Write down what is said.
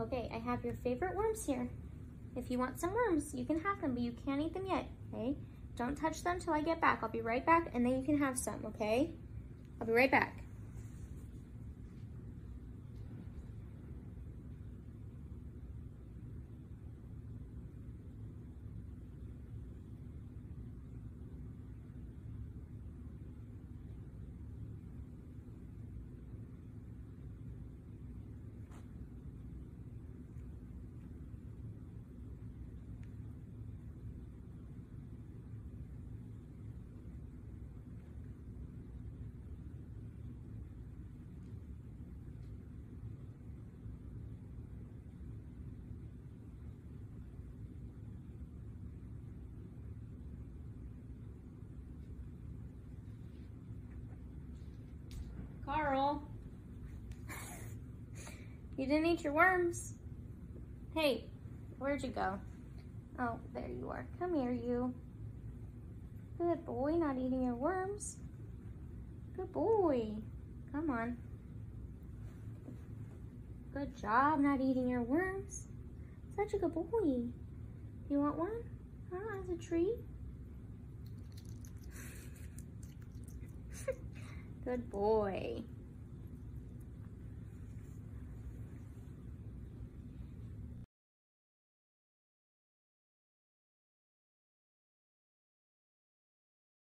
Okay, I have your favorite worms here. If you want some worms, you can have them, but you can't eat them yet, okay? Don't touch them till I get back. I'll be right back, and then you can have some, okay? I'll be right back. Carl. you didn't eat your worms. Hey, where'd you go? Oh, there you are. Come here, you. Good boy, not eating your worms. Good boy. Come on. Good job not eating your worms. Such a good boy. You want one? Huh, as a treat? Good boy.